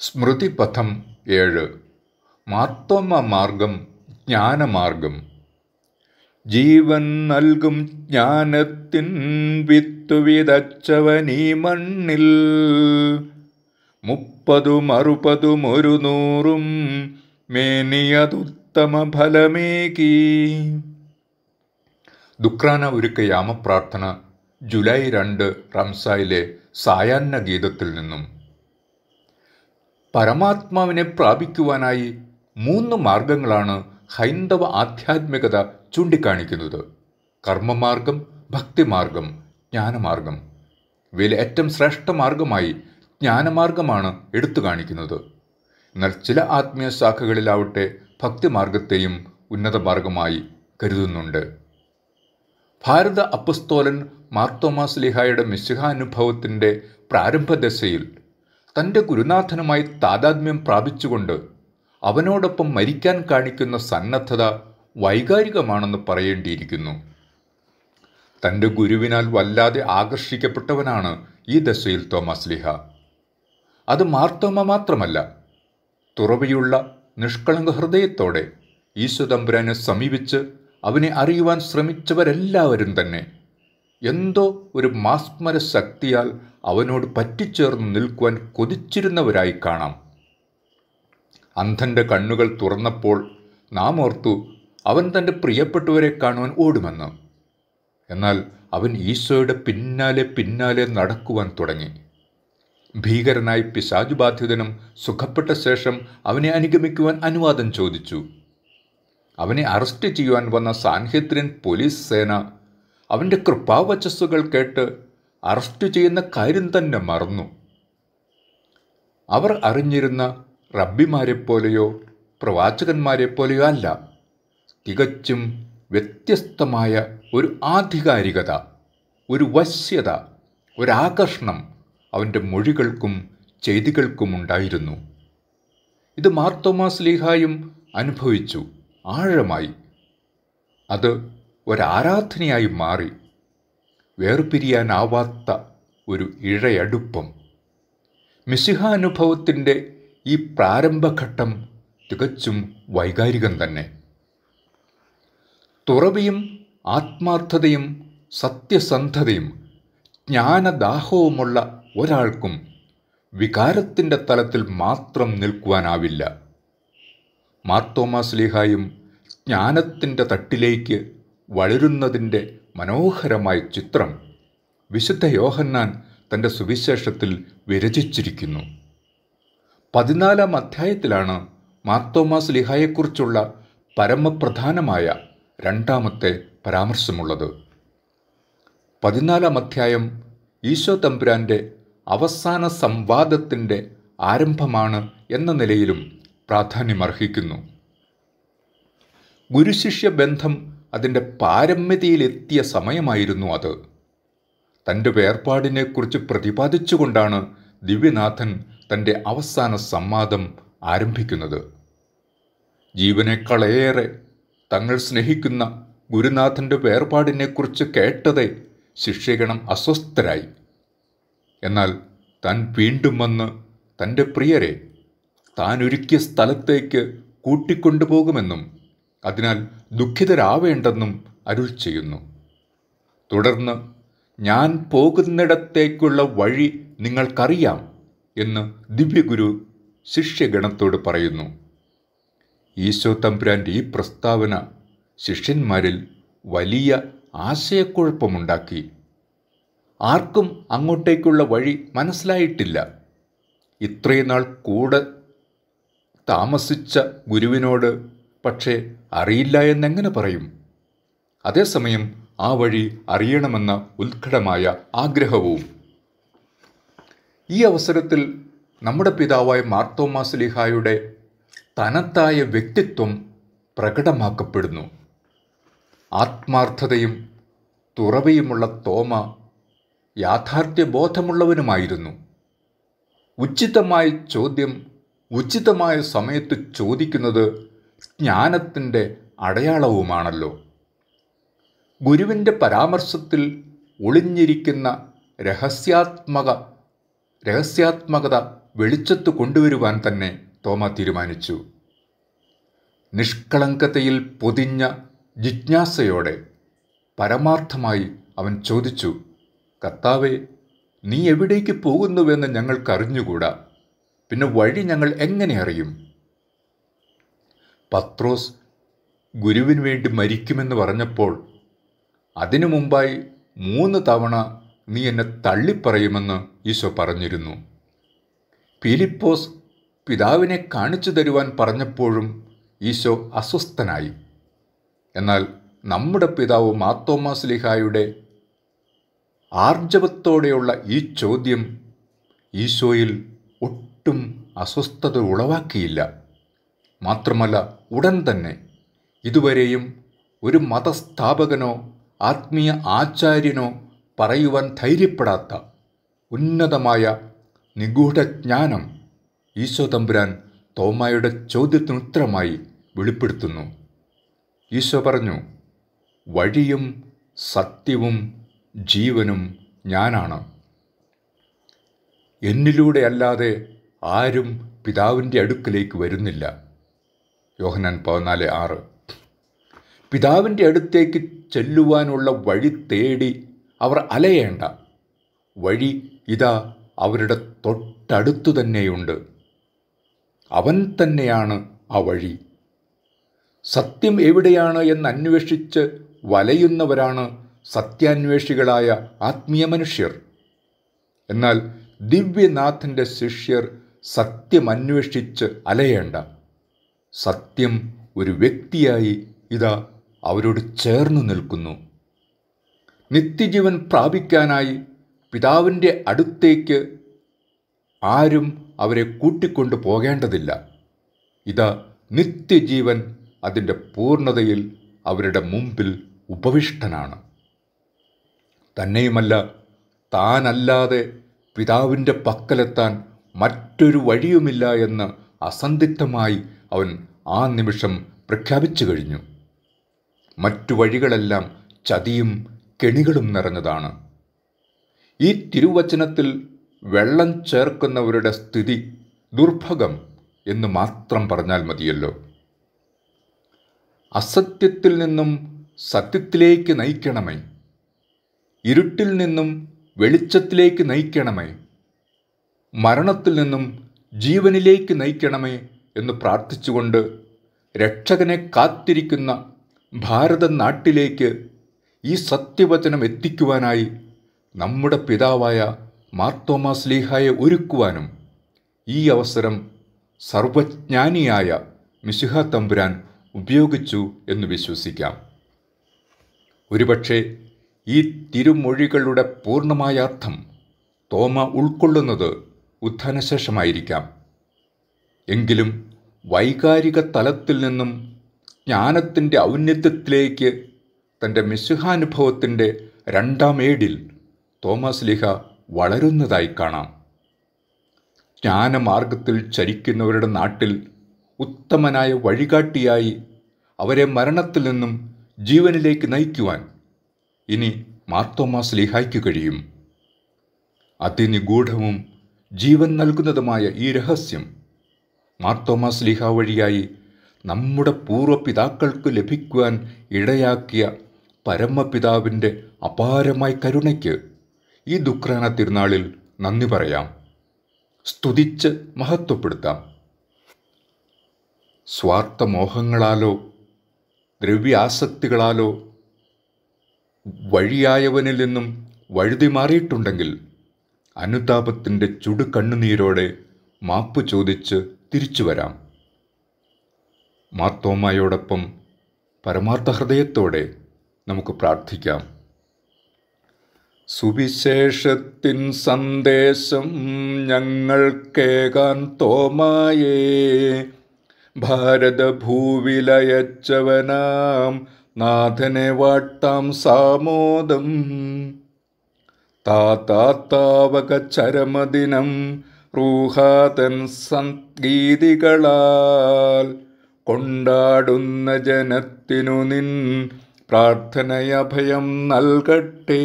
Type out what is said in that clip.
സ്മൃതിപഥം ഏഴ്. മാർത്തോമ മാർഗം ജ്ഞാനമാർഗം. ജീവൻ നൽകും ജ്ഞാനത്തിൻ വിത്തു വിതച്ചവനീ മണ്ണിൽ. മുപ്പതും അറുപതും ഒരു നൂറും മേനിയതുത്തമ ഫലമേകി. ദുക്രാന ഒരുക്ക യാമപ്രാർത്ഥന ജൂലൈ രണ്ട് റംസായിലെ സായാഹ്ന ഗീതത്തിൽ നിന്നും. പരമാത്മാവിനെ പ്രാപിക്കുവാനായി മൂന്ന് മാർഗങ്ങളാണ് ഹൈന്ദവ ആധ്യാത്മികത ചൂണ്ടിക്കാണിക്കുന്നത്. കർമ്മമാർഗം ഭക്തിമാർഗം ജ്ഞാനമാർഗം. ഇവയിൽ ഏറ്റവും ശ്രേഷ്ഠ മാർഗമായി ജ്ഞാനമാർഗമാണ് എടുത്തു കാണിക്കുന്നത്. എന്നാൽ ചില ആത്മീയ ശാഖകളിലാവട്ടെ ഭക്തിമാർഗത്തെയും ഉന്നത മാർഗമായി കരുതുന്നുണ്ട്. ഭാരത അപ്പസ്തോലൻ മാർത്തോമാസ് ലിഹായുടെ മിശിഹാനുഭവത്തിന്റെ പ്രാരംഭദശയിൽ തന്റെ ഗുരുനാഥനുമായി താതാത്മ്യം പ്രാപിച്ചുകൊണ്ട് അവനോടൊപ്പം മരിക്കാൻ കാണിക്കുന്ന സന്നദ്ധത വൈകാരികമാണെന്ന് പറയേണ്ടിയിരിക്കുന്നു. തന്റെ ഗുരുവിനാൽ വല്ലാതെ ആകർഷിക്കപ്പെട്ടവനാണ് ഈ ദശയിൽ തോമസ് ലിഹ. അത് മാർത്തോമ മാത്രമല്ല തുറവിയുള്ള നിഷ്കളങ്ക ഹൃദയത്തോടെ ഈശ്വതമ്പുരാനെ സമീപിച്ച് അവനെ അറിയുവാൻ ശ്രമിച്ചവരെല്ലാവരും തന്നെ എന്തോ ഒരു മാസ്മര ശക്തിയാൽ അവനോട് പറ്റിച്ചേർന്ന് നിൽക്കുവാൻ കൊതിച്ചിരുന്നവരായി കാണാം. അന്ധന്റെ കണ്ണുകൾ തുറന്നപ്പോൾ നാം ഓർത്തു അവൻ തന്റെ പ്രിയപ്പെട്ടവരെ കാണുവാൻ ഓടുമെന്ന്. എന്നാൽ അവൻ ഈശോയുടെ പിന്നാലെ പിന്നാലെ നടക്കുവാൻ തുടങ്ങി. ഭീകരനായി പിശാജു ബാധിതനും സുഖപ്പെട്ട ശേഷം അവനെ അനുഗമിക്കുവാൻ അനുവാദം ചോദിച്ചു. അവനെ അറസ്റ്റ് ചെയ്യുവാൻ വന്ന സാൻഹിത്രിൻ പോലീസ് സേന അവന്റെ കൃപാവചസ്സുകൾ കേട്ട് അറസ്റ്റ് ചെയ്യുന്ന കാര്യം തന്നെ മറന്നു. അവർ അറിഞ്ഞിരുന്ന റബ്ബിമാരെപ്പോലെയോ പ്രവാചകന്മാരെപ്പോലെയോ അല്ല. തികച്ചും വ്യത്യസ്തമായ ഒരു ആധികാരികത ഒരു വശ്യത ഒരാകർഷണം അവന്റെ മൊഴികൾക്കും ചെയ്തികൾക്കും ഉണ്ടായിരുന്നു. ഇത് മാർത്തോമാസ് ലീഹായും അനുഭവിച്ചു. ആഴമായി. അത് ഒരാരാധനയായി മാറി. വേർപിരിയാനാവാത്ത ഒരു ഇഴയടുപ്പം. മിശിഹാനുഭവത്തിന്റെ ഈ പ്രാരംഭഘട്ടം തികച്ചും വൈകാരികം തന്നെ. തുറവിയും ആത്മാർത്ഥതയും സത്യസന്ധതയും ജ്ഞാനദാഹവുമുള്ള ഒരാൾക്കും വികാരത്തിന്റെ തലത്തിൽ മാത്രം നിൽക്കുവാനാവില്ല. മാർത്തോമാ ലീഹായും ജ്ഞാനത്തിന്റെ തട്ടിലേക്ക് വളരുന്നതിന്റെ മനോഹരമായ ചിത്രം വിശുദ്ധ യോഹന്നാൻ തന്റെ സുവിശേഷത്തിൽ വിരചിച്ചിരിക്കുന്നു. പതിനാലാം അധ്യായത്തിലാണ് മാർത്തോമാസ് ലിഹായെക്കുറിച്ചുള്ള പരമപ്രധാനമായ രണ്ടാമത്തെ പരാമർശമുള്ളത്. പതിനാലാം അധ്യായം ഈശോ തമ്പുരാന്റെ അവസാന സംവാദത്തിന്റെ ആരംഭമാണ് എന്ന നിലയിലും പ്രാധാന്യമർഹിക്കുന്നു. ഗുരുശിഷ്യ ബന്ധം അതിന്റെ പാരമ്യതയിലെത്തിയ സമയമായിരുന്നു അത്. തന്റെ വേർപാടിനെക്കുറിച്ച് പ്രതിപാദിച്ചുകൊണ്ടാണ് ദിവ്യനാഥൻ തന്റെ അവസാന സംവാദം ആരംഭിക്കുന്നത്. ജീവനേക്കാളേറെ തങ്ങൾ സ്നേഹിക്കുന്ന ഗുരുനാഥന്റെ വേർപാടിനെക്കുറിച്ച് കേട്ടതേ ശിക്ഷകണം അസ്വസ്ഥരായി. എന്നാൽ താൻ വീണ്ടും വന്ന് തന്റെ പ്രിയരെ താനൊരുക്കിയ സ്ഥലത്തേക്ക് കൂട്ടിക്കൊണ്ടുപോകുമെന്നും അതിനാൽ ദുഃഖിതരാവേണ്ടെന്നും അരുൾ ചെയ്യുന്നു. തുടർന്ന് ഞാൻ പോകുന്നിടത്തേക്കുള്ള വഴി നിങ്ങൾക്കറിയാം എന്ന് ദിവ്യഗുരു ശിഷ്യഗണത്തോട് പറയുന്നു. ഈശോ തമ്പുരാന്റെ ഈ പ്രസ്താവന ശിഷ്യന്മാരിൽ വലിയ ആശയക്കുഴപ്പമുണ്ടാക്കി. ആർക്കും അങ്ങോട്ടേക്കുള്ള വഴി മനസ്സിലായിട്ടില്ല. ഇത്രയും നാൾ കൂടെ താമസിച്ച ഗുരുവിനോട് പക്ഷേ അറിയില്ല എന്നെങ്ങനെ പറയും? അതേസമയം ആ വഴി അറിയണമെന്ന ഉത്കടമായ ആഗ്രഹവും. ഈ അവസരത്തിൽ നമ്മുടെ പിതാവായ മാർത്തോമാ ലിഹായുടെ തനത്തായ വ്യക്തിത്വം പ്രകടമാക്കപ്പെടുന്നു. ആത്മാർത്ഥതയും തുറവയുമുള്ള തോമ യാഥാർത്ഥ്യബോധമുള്ളവനുമായിരുന്നു. ഉചിതമായ ചോദ്യം ഉചിതമായ സമയത്ത് ചോദിക്കുന്നത് ജ്ഞാനത്തിന്റെ അടയാളവുമാണല്ലോ. ഗുരുവിന്റെ പരാമർശത്തിൽ ഒളിഞ്ഞിരിക്കുന്ന രഹസ്യാത്മക രഹസ്യാത്മകത വെളിച്ചത്ത് കൊണ്ടുവരുവാൻ തന്നെ തോമ തീരുമാനിച്ചു. നിഷ്കളങ്കതയിൽ പൊതിഞ്ഞ ജിജ്ഞാസയോടെ പരമാർത്ഥമായി അവൻ ചോദിച്ചു കർത്താവെ നീ എവിടേക്ക് പോകുന്നുവെന്ന് ഞങ്ങൾക്കറിഞ്ഞുകൂടാ? പിന്നെ വഴി ഞങ്ങൾ എങ്ങനെ അറിയും? പത്രോസ് ഗുരുവിന് വേണ്ടി മരിക്കുമെന്ന് പറഞ്ഞപ്പോൾ അതിനു മുമ്പായി മൂന്ന് തവണ നീ എന്നെ തള്ളിപ്പറയുമെന്ന് ഈശോ പറഞ്ഞിരുന്നു. ഫിലിപ്പോസ് പിതാവിനെ കാണിച്ചു തരുവാൻ പറഞ്ഞപ്പോഴും ഈശോ അസ്വസ്ഥനായി. എന്നാൽ നമ്മുടെ പിതാവ് മാത്തോമാസ്ലിഹായുടെ ആർജവത്തോടെയുള്ള ഈ ചോദ്യം ഈശോയിൽ ഒട്ടും അസ്വസ്ഥത ഉളവാക്കിയില്ല. മാത്രമല്ല ഉടൻ തന്നെ ഇതുവരെയും ഒരു മതസ്ഥാപകനോ ആത്മീയ ആചാര്യനോ പറയുവാൻ ധൈര്യപ്പെടാത്ത ഉന്നതമായ നിഗൂഢജ്ഞാനം ഈശോ തമ്പുരാൻ തോമായുടെ ചോദ്യത്തിന് ഉത്തരമായി വെളിപ്പെടുത്തുന്നു. ഈശോ പറഞ്ഞു വഴിയും സത്യവും ജീവനും ഞാനാണ്. എന്നിലൂടെ അല്ലാതെ ആരും പിതാവിന്റെ അടുക്കലേക്ക് വരുന്നില്ല. യോഹനാൻ പതിനാല് ആറ്. പിതാവിന്റെ അടുത്തേക്ക് ചെല്ലുവാനുള്ള വഴി തേടി അവർ അലയേണ്ട. വഴി ഇതാ അവരുടെ തൊട്ടടുത്തു തന്നെയുണ്ട്. അവൻ തന്നെയാണ് ആ വഴി. സത്യം എവിടെയാണ് എന്ന് അന്വേഷിച്ച് വലയുന്നവരാണ് സത്യാന്വേഷികളായ ആത്മീയ മനുഷ്യർ. എന്നാൽ ദിവ്യനാഥന്റെ ശിഷ്യർ സത്യം അന്വേഷിച്ച് അലയേണ്ട. സത്യം ഒരു വ്യക്തിയായി ഇതാ അവരോട് ചേർന്നു നിൽക്കുന്നു. നിത്യജീവൻ പ്രാപിക്കാനായി പിതാവിന്റെ അടുത്തേക്ക് ആരും അവരെ കൂട്ടിക്കൊണ്ടു പോകേണ്ടതില്ല. ഇതാ നിത്യജീവൻ അതിന്റെ പൂർണതയിൽ അവരുടെ മുമ്പിൽ ഉപവിഷ്ടനാണ്. തന്നെയുമല്ല താനല്ലാതെ പിതാവിന്റെ പക്കലെത്താൻ മറ്റൊരു വഴിയുമില്ല എന്ന് അസന്ദിഗ്ധമായി അവൻ ആ നിമിഷം പ്രഖ്യാപിച്ചു കഴിഞ്ഞു. മറ്റു വഴികളെല്ലാം ചതിയും കെണികളും നിറഞ്ഞതാണ്. ഈ തിരുവചനത്തിൽ വെള്ളം ചേർക്കുന്നവരുടെ സ്ഥിതി ദുർഭകം എന്ന് മാത്രം പറഞ്ഞാൽ മതിയല്ലോ. അസത്യത്തിൽ നിന്നും സത്യത്തിലേക്ക് നയിക്കണമേ. ഇരുട്ടിൽ നിന്നും വെളിച്ചത്തിലേക്ക് നയിക്കണമേ. മരണത്തിൽ നിന്നും ജീവനിലേക്ക് നയിക്കണമേ എന്ന് പ്രാർത്ഥിച്ചുകൊണ്ട് രക്ഷകനെ കാത്തിരിക്കുന്ന ഭാരത നാട്ടിലേക്ക് ഈ സത്യവചനം എത്തിക്കുവാനായി നമ്മുടെ പിതാവായ മാർത്തോമാസ്ലീഹായെ ഒരുക്കുവാനും ഈ അവസരം സർവജ്ഞാനിയായ മിശിഹ തമ്പുരാൻ ഉപയോഗിച്ചു എന്ന് വിശ്വസിക്കാം. ഒരുപക്ഷെ ഈ തിരുമൊഴികളുടെ പൂർണമായ അർത്ഥം തോമ ഉൾക്കൊള്ളുന്നത് ഉത്ഥാനശേഷമായിരിക്കാം. എങ്കിലും വൈകാരിക തലത്തിൽ നിന്നും ജ്ഞാനത്തിന്റെ ഔന്നത്യത്തിലേക്ക് തന്റെ മിശുഹാനുഭവത്തിന്റെ രണ്ടാം ഏടിൽ തോമസ് ലിഹ വളരുന്നതായി കാണാം. ജ്ഞാനമാർഗത്തിൽ ചരിക്കുന്നവരുടെ നാട്ടിൽ ഉത്തമനായ വഴികാട്ടിയായി അവരെ മരണത്തിൽ നിന്നും ജീവനിലേക്ക് നയിക്കുവാൻ ഇനി മാർത്തോമാസ് ലിഹായ്ക്ക് കഴിയും. അതിനിഗൂഢവും ജീവൻ നൽകുന്നതുമായ ഈ രഹസ്യം മാർത്തോമാസ് ലിഹ വഴിയായി നമ്മുടെ പൂർവപിതാക്കൾക്ക് ലഭിക്കുവാൻ ഇടയാക്കിയ പരമപിതാവിന്റെ അപാരമായ കരുണയ്ക്ക് ഈ ദുഃഖാന തിരുനാളിൽ നന്ദി പറയാം. സ്തുതിച്ച് മഹത്വപ്പെടുത്താം. സ്വാർത്ഥമോഹങ്ങളാലോ ദ്രവ്യാസക്തികളാലോ വഴിയായവനിൽ നിന്നും വഴുതി മാറിയിട്ടുണ്ടെങ്കിൽ അനുതാപത്തിന്റെ ചുടുകണ്ണുനീരോടെ മാപ്പ് ചോദിച്ച് തിരിച്ചു വരാം. മാർത്തോമായോടൊപ്പം പരമാർത്ഥ ഹൃദയത്തോടെ നമുക്ക് പ്രാർത്ഥിക്കാം. സുവിശേഷത്തിൻ സന്ദേശം ഞങ്ങൾ കേകാൻ തോമായേ ഭാരതഭൂവിലയച്ചവനാം നാഥനെ വാട്ടാം സാമോദം. താതാത്താവക ചരമദിനം റൂഹാതൻ സംഗീതികളാൽ കൊണ്ടാടുന്ന ജനത്തിനു നിൻ പ്രാർത്ഥനയഭയം നൽകട്ടെ